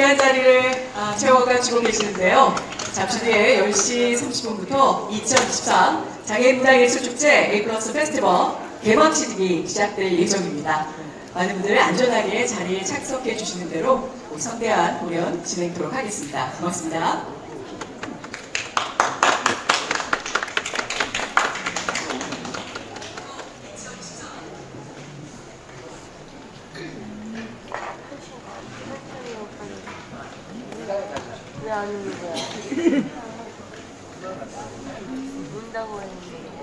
귀한 자리를 아, 채워가지고 계시는데요. 잠시 뒤에 10시 30분부터 2023 장애인 문화예술축제 A 플러스 페스티벌 개막 시즌이 시작될 예정입니다. 많은 분들 안전하게 자리에 착석해 주시는 대로 성대한 공연 진행토록 하겠습니다. 고맙습니다. довольны.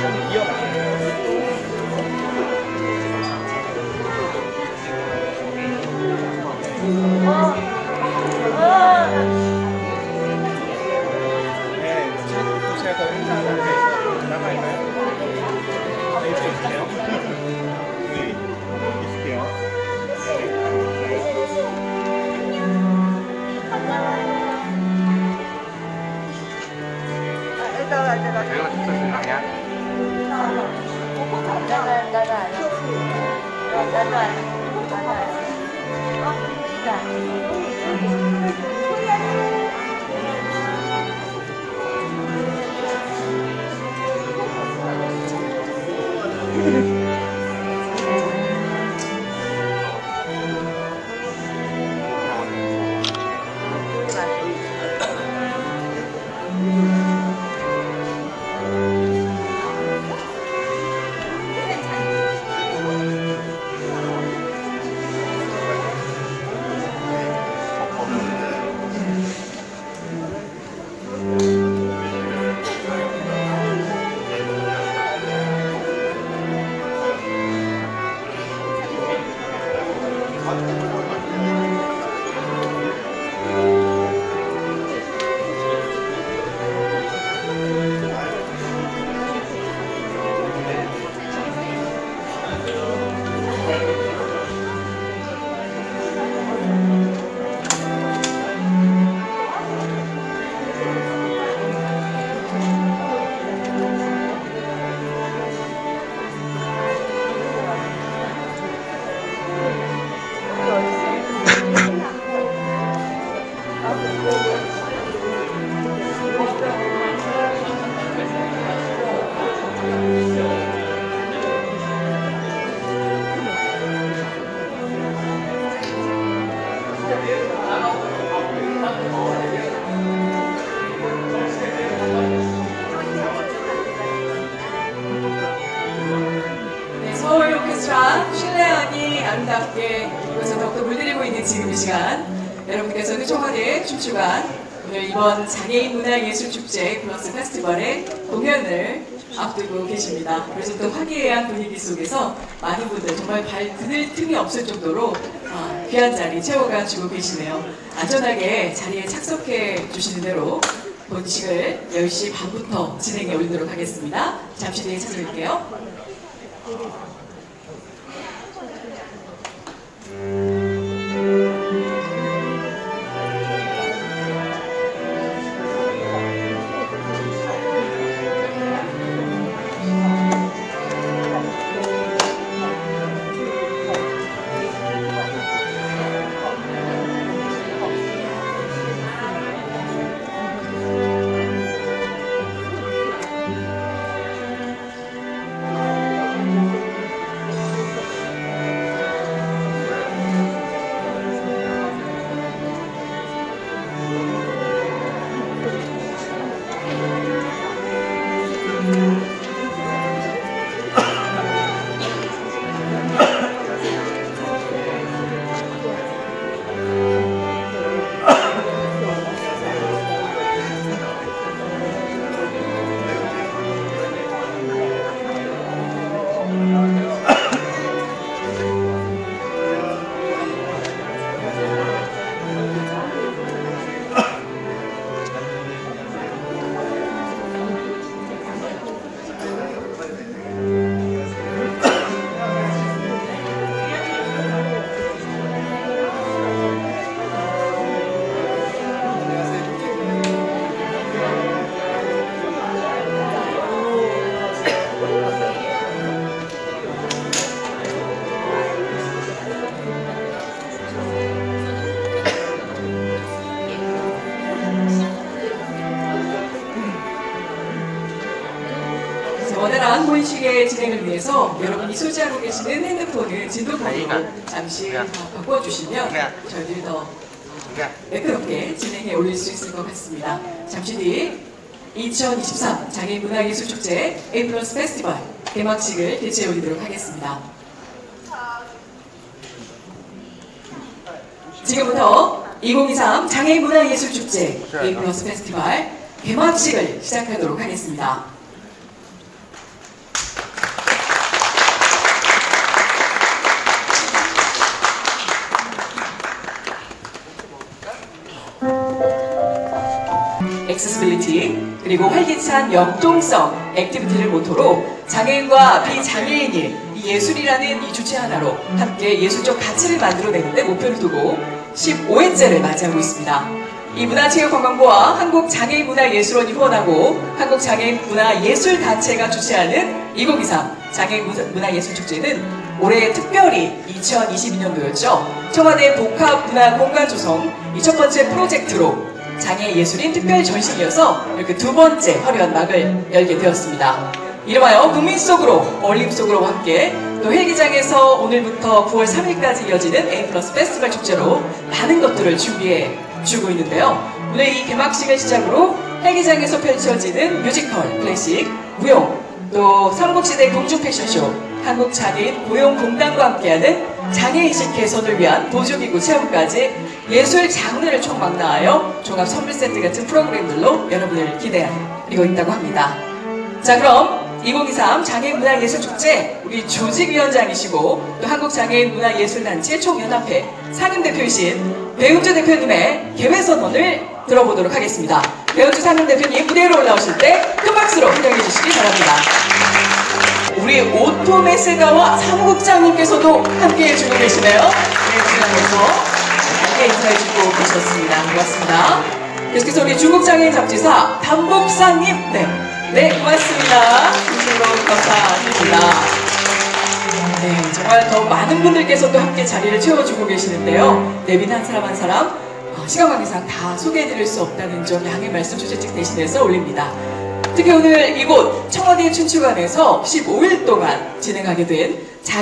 비어 이곳에 더욱더 물들이고 있는 지금 이 시간 여러분께서는 청와대 춤추관 오늘 이번 장애인 문화예술축제 플러스 페스티벌의 공연을 앞두고 계십니다. 그래서 또 화기애애한 분위기 속에서 많은 분들 정말 발 드늘 틈이 없을 정도로 아, 귀한 자리 채워가지고 계시네요. 안전하게 자리에 착석해 주시는 대로 본식을 10시 반부터 진행해 올리도록 하겠습니다. 잠시 뒤에 찾아뵐게요. 원활한 본식의 진행을 위해서 여러분이 소지하고 계시는 핸드폰을 진동번호로 잠시 더 바꿔주시면 저희들이 더 매끄럽게 진행해 올릴 수 있을 것 같습니다. 잠시 뒤 2023 장애인 문화예술축제 A 플러스 페스티벌 개막식을 개최해 올리도록 하겠습니다. 지금부터 2023 장애인 문화예술축제 A 플러스 페스티벌 개막식을 시작하도록 하겠습니다. accessibility 그리고 활기찬 역동성 activity를 모토로 장애인과 비장애인이 이 예술이라는 이 주체 하나로 함께 예술적 가치를 만들어내는데 목표를 두고 15회째를 맞이하고 있습니다. 이 문화체육관광부와 한국장애인문화예술원이 후원하고 한국장애인문화예술단체가 주최하는 2023 장애인문화예술축제는 올해 특별히 2022년도였죠. 청와대 복합문화공간 조성 이 첫 번째 프로젝트로 장애 예술인 특별 전시이어서 이렇게 두 번째 화려한 막을 열게 되었습니다. 이름하여 국민 속으로 어울림 속으로 함께 또 헬기장에서 오늘부터 9월 3일까지 이어지는 A 플러스 페스티벌 축제로 많은 것들을 준비해 주고 있는데요. 오늘 이 개막식을 시작으로 헬기장에서 펼쳐지는 뮤지컬, 클래식, 무용, 또 삼국시대 공주 패션쇼, 한국 장애인 고용공단과 함께하는 장애인식 개선을 위한 보조기구 체험까지 예술 장르를 총망라하여 종합 선물 세트 같은 프로그램들로 여러분을 기대하고 있다고 합니다. 자 그럼 2023 장애인문화예술축제 우리 조직위원장이시고 또 한국장애인문화예술단체 총연합회 상임대표이신 배은주 대표님의 개회선언을 들어보도록 하겠습니다. 배은주 상임대표님 무대로 올라오실 때 큰 박수로 환영해 주시기 바랍니다. 우리 오토메세가와 사무국장님께서도 함께 해 주고 계시네요. 네, 지나면서 함께 인사해주고 계셨습니다. 반갑습니다. 계속해서 우리 중국장애인 잡지사 담복사님, 네, 네, 고맙습니다. 진심으로 감사드립니다. 네, 정말 더 많은 분들께서 또 함께 자리를 채워주고 계시는데요. 내빈 한 사람 한 사람 어, 시간 관계상 다 소개해드릴 수 없다는 점 양해 말씀 측 대신해서 올립니다. 특히 오늘 이곳 청와대 춘추관에서 15일 동안 진행하게 된 장...